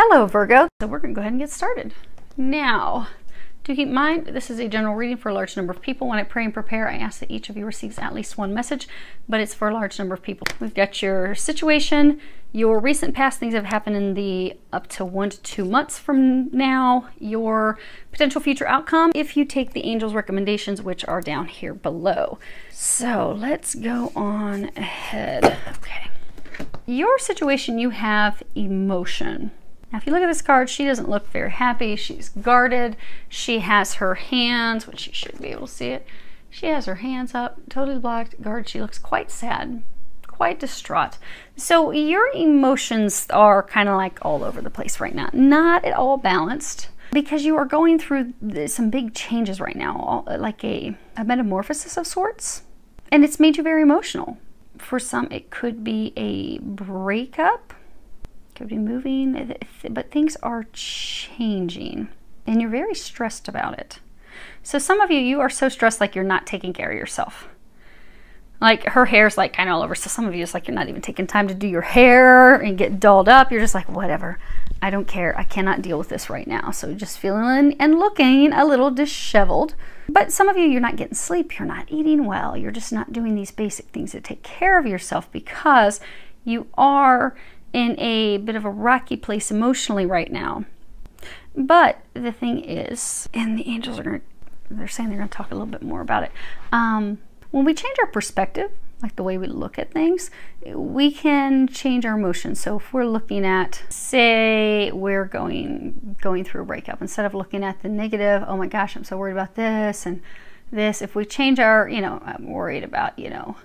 Hello, Virgo. So we're going to go ahead and get started. Now, to keep in mind, this is a general reading for a large number of people. When I pray and prepare, I ask that each of you receives at least one message, but it's for a large number of people. We've got your situation, your recent past things that have happened in the up to one to two months from now, your potential future outcome if you take the angel's recommendations, which are down here below. So let's go on ahead. Okay. Your situation, you have emotion. Now, if you look at this card, she doesn't look very happy. She's guarded. She has her hands, which you should be able to see it. She has her hands up, totally blocked, guarded. She looks quite sad, quite distraught. So your emotions are kind of like all over the place right now, not at all balanced because you are going through some big changes right now, like a, a metamorphosis of sorts. And it's made you very emotional. For some, it could be a breakup could be moving, but things are changing and you're very stressed about it. So some of you, you are so stressed like you're not taking care of yourself. Like her hair's like kind of all over. So some of you, it's like you're not even taking time to do your hair and get dolled up. You're just like, whatever. I don't care. I cannot deal with this right now. So just feeling and looking a little disheveled. But some of you, you're not getting sleep. You're not eating well. You're just not doing these basic things to take care of yourself because you are in a bit of a rocky place emotionally right now. But the thing is, and the angels are going to, they're saying they're going to talk a little bit more about it. Um, when we change our perspective, like the way we look at things, we can change our emotions. So if we're looking at, say, we're going going through a breakup, instead of looking at the negative, oh my gosh, I'm so worried about this and this. If we change our, you know, I'm worried about, you know,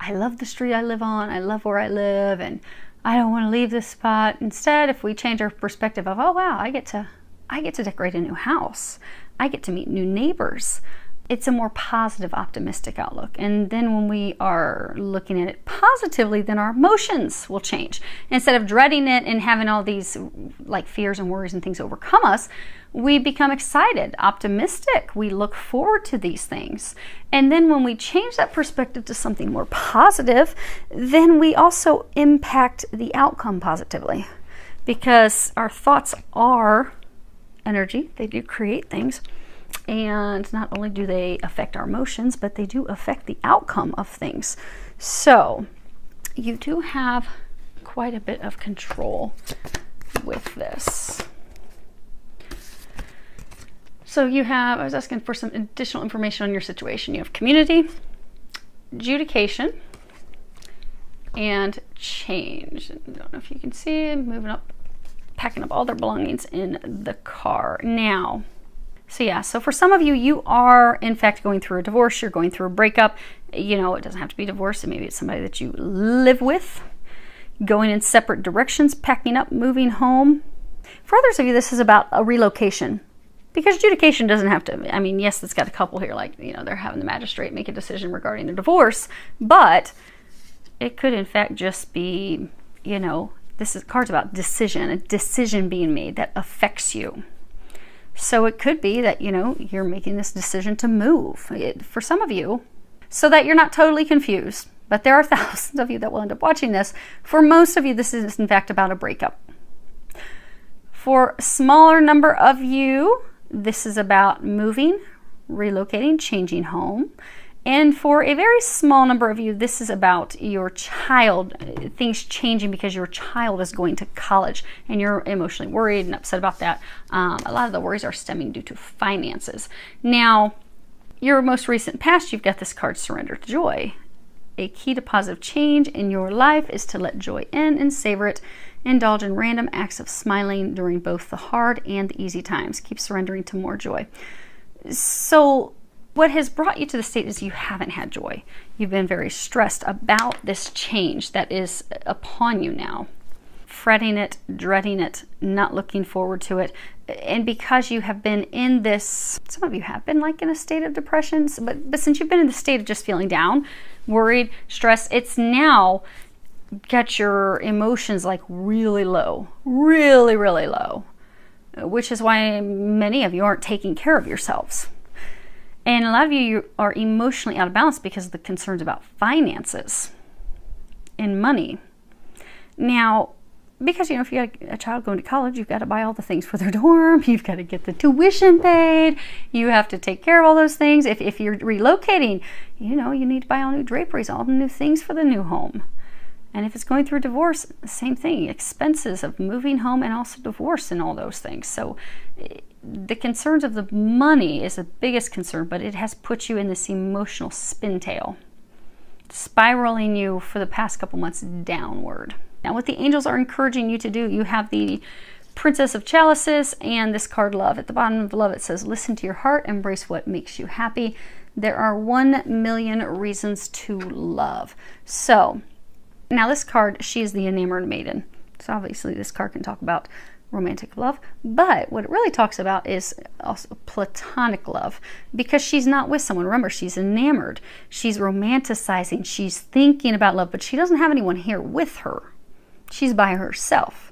I love the street I live on, I love where I live, and I don't want to leave this spot. Instead, if we change our perspective of, oh wow, I get to I get to decorate a new house. I get to meet new neighbors. It's a more positive, optimistic outlook. And then when we are looking at it positively, then our emotions will change. Instead of dreading it and having all these like fears and worries and things overcome us, we become excited, optimistic. We look forward to these things. And then when we change that perspective to something more positive, then we also impact the outcome positively because our thoughts are energy, they do create things. And not only do they affect our emotions, but they do affect the outcome of things. So you do have quite a bit of control with this. So you have, I was asking for some additional information on your situation. You have community, adjudication, and change. I don't know if you can see, moving up, packing up all their belongings in the car. Now, so yeah, so for some of you, you are in fact going through a divorce, you're going through a breakup. You know, it doesn't have to be divorce, maybe it's somebody that you live with, going in separate directions, packing up, moving home. For others of you, this is about a relocation because adjudication doesn't have to i mean yes it's got a couple here like you know they're having the magistrate make a decision regarding a divorce but it could in fact just be you know this is cards about decision a decision being made that affects you. So it could be that you know you're making this decision to move it, for some of you so that you're not totally confused. But there are thousands of you that will end up watching this. For most of you this is in fact about a breakup. For a smaller number of you this is about moving, relocating, changing home. And for a very small number of you, this is about your child, things changing because your child is going to college and you're emotionally worried and upset about that. Um, a lot of the worries are stemming due to finances. Now, your most recent past, you've got this card, Surrender to Joy. A key to positive change in your life is to let joy in and savor it Indulge in random acts of smiling during both the hard and the easy times. Keep surrendering to more joy. So, what has brought you to the state is you haven't had joy. You've been very stressed about this change that is upon you now. Fretting it, dreading it, not looking forward to it. And because you have been in this, some of you have been like in a state of depression, but, but since you've been in the state of just feeling down, worried, stressed, it's now get your emotions like really low, really, really low, which is why many of you aren't taking care of yourselves. And a lot of you are emotionally out of balance because of the concerns about finances and money. Now, because you know if you got a child going to college you've got to buy all the things for their dorm you've got to get the tuition paid you have to take care of all those things if, if you're relocating you know you need to buy all new draperies all the new things for the new home and if it's going through a divorce same thing expenses of moving home and also divorce and all those things so eh, the concerns of the money is the biggest concern but it has put you in this emotional spin tail spiraling you for the past couple months downward now, what the angels are encouraging you to do, you have the Princess of Chalices and this card Love. At the bottom of Love, it says, Listen to your heart, embrace what makes you happy. There are one million reasons to love. So, now this card, she is the enamored maiden. So, obviously, this card can talk about romantic love, but what it really talks about is also platonic love because she's not with someone. Remember, she's enamored, she's romanticizing, she's thinking about love, but she doesn't have anyone here with her. She's by herself.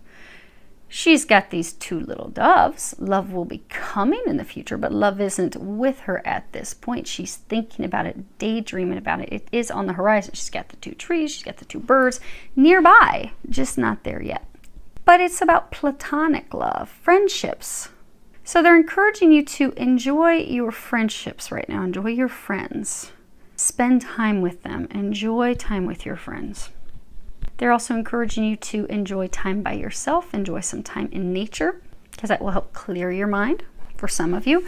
She's got these two little doves. Love will be coming in the future, but love isn't with her at this point. She's thinking about it, daydreaming about it. It is on the horizon. She's got the two trees, she's got the two birds nearby, just not there yet. But it's about platonic love, friendships. So they're encouraging you to enjoy your friendships right now, enjoy your friends. Spend time with them, enjoy time with your friends. They're also encouraging you to enjoy time by yourself, enjoy some time in nature, because that will help clear your mind for some of you.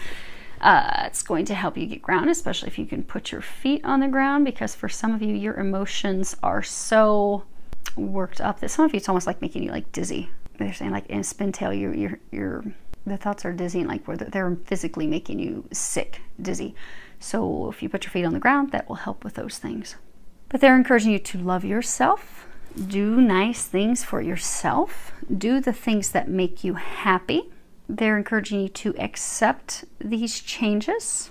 Uh, it's going to help you get grounded, especially if you can put your feet on the ground, because for some of you, your emotions are so worked up that some of you, it's almost like making you like dizzy. They're saying like in a spin tail, you're, you're, you're the thoughts are dizzy and like where they're physically making you sick, dizzy. So if you put your feet on the ground, that will help with those things. But they're encouraging you to love yourself, do nice things for yourself, do the things that make you happy. They're encouraging you to accept these changes,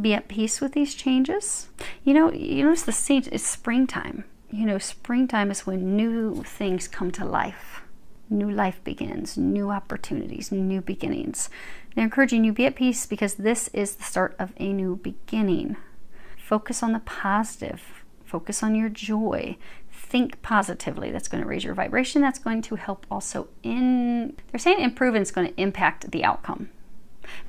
be at peace with these changes. You know, you notice the scene is springtime. You know, springtime is when new things come to life. New life begins, new opportunities, new beginnings. They're encouraging you be at peace because this is the start of a new beginning. Focus on the positive. Focus on your joy think positively. That's going to raise your vibration. That's going to help also in, they're saying improve and it's going to impact the outcome.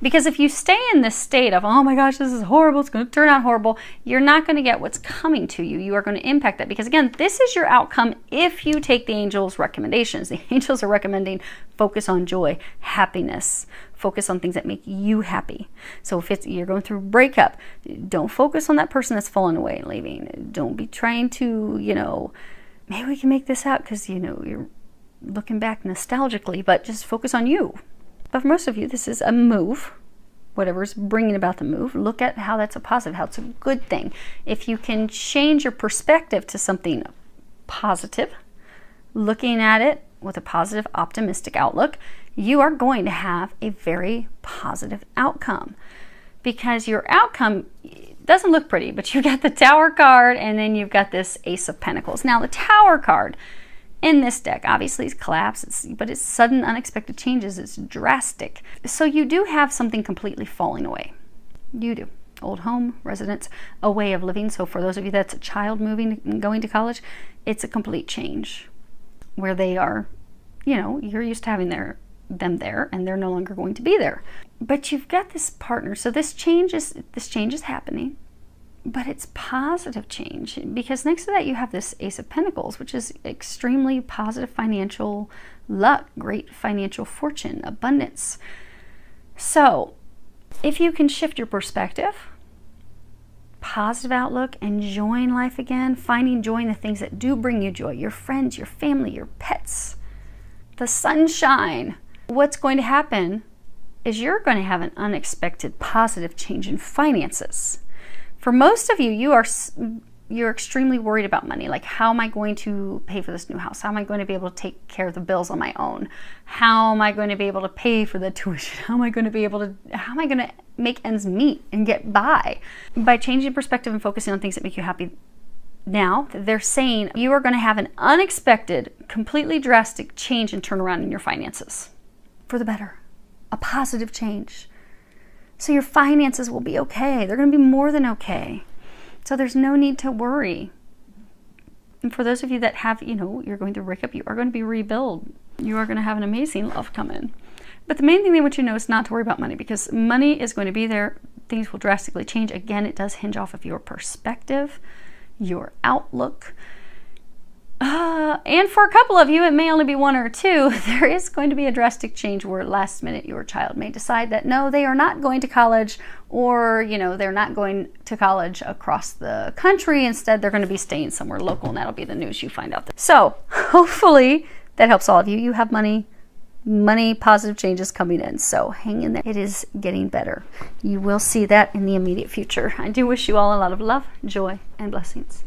Because if you stay in this state of, oh my gosh, this is horrible, it's going to turn out horrible, you're not going to get what's coming to you. You are going to impact that. Because again, this is your outcome if you take the angels' recommendations. The angels are recommending focus on joy, happiness, focus on things that make you happy. So if it's you're going through a breakup, don't focus on that person that's fallen away and leaving. Don't be trying to, you know, maybe we can make this out because, you know, you're looking back nostalgically, but just focus on you. But for most of you, this is a move, whatever's bringing about the move. Look at how that's a positive, how it's a good thing. If you can change your perspective to something positive, looking at it with a positive, optimistic outlook, you are going to have a very positive outcome because your outcome doesn't look pretty, but you've got the Tower card and then you've got this Ace of Pentacles. Now, the Tower card in this deck. Obviously, it's collapse, it's, but it's sudden, unexpected changes. It's drastic. So you do have something completely falling away. You do. Old home, residence, a way of living. So for those of you that's a child moving and going to college, it's a complete change where they are, you know, you're used to having their them there and they're no longer going to be there. But you've got this partner. So this change is this change is happening but it's positive change because next to that you have this ace of pentacles which is extremely positive financial luck great financial fortune abundance. So if you can shift your perspective positive outlook and enjoying life again finding joy in the things that do bring you joy your friends your family your pets the sunshine what's going to happen is you're going to have an unexpected positive change in finances for most of you, you are you're extremely worried about money. Like, how am I going to pay for this new house? How am I going to be able to take care of the bills on my own? How am I going to be able to pay for the tuition? How am I going to be able to, how am I going to make ends meet and get by? By changing perspective and focusing on things that make you happy now, they're saying you are going to have an unexpected, completely drastic change and turnaround in your finances for the better, a positive change. So your finances will be okay. They're going to be more than okay. So there's no need to worry. And for those of you that have, you know, you're going to through breakup, you are going to be rebuild. You are going to have an amazing love come in. But the main thing they want you to know is not to worry about money because money is going to be there. Things will drastically change. Again, it does hinge off of your perspective, your outlook. Uh, and for a couple of you, it may only be one or two, there is going to be a drastic change where last minute your child may decide that no, they are not going to college or, you know, they're not going to college across the country. Instead, they're going to be staying somewhere local and that'll be the news you find out. So hopefully that helps all of you. You have money, money positive changes coming in. So hang in there. It is getting better. You will see that in the immediate future. I do wish you all a lot of love, joy, and blessings.